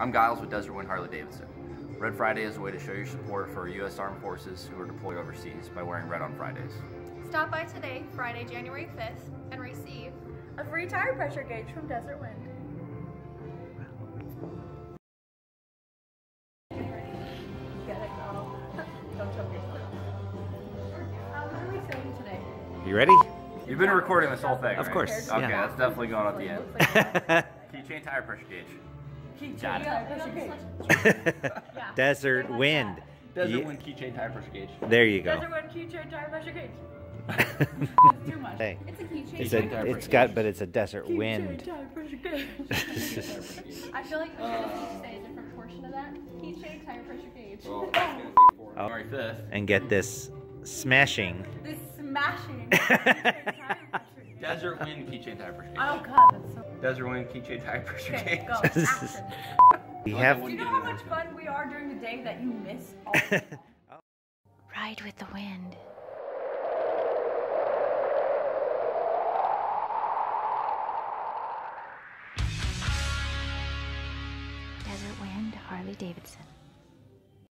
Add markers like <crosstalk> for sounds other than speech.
I'm Giles with Desert Wind Harley Davidson. Red Friday is a way to show your support for U.S. Armed Forces who are deployed overseas by wearing red on Fridays. Stop by today, Friday, January 5th, and receive a free tire pressure gauge from Desert Wind. Get it, girl. Don't choke yourself. What are we saying today? You ready? You've been recording this whole thing, Of right? course, Okay, yeah. that's definitely going at the end. <laughs> Desert Keychain tire pressure gauge. Keep Got tire it. pressure gauge. <laughs> wind. Desert Ye- Wind keychain tire pressure gauge. There you go. Desert Wind keychain tire pressure gauge. It's <laughs> too much. hey, it's a keychain. it's Keychain a, tire it's got, but it's a desert Keychain wind. tire pressure gauge. <laughs> I feel like we should say a different portion of that. Keychain tire pressure gauge. Well, it's gonna take four. January 5th. And get this smashing. This smashing keychain tire pressure gauge. Desert Wind keychain tire pressure gauge. Oh god, that's so. Desert Wind keychain tire pressure Okay, gauge. go. <laughs> We Like have. Do you know how much fun we are during the day that you miss all <laughs> Ride with the wind. Desert Wind, Harley Davidson.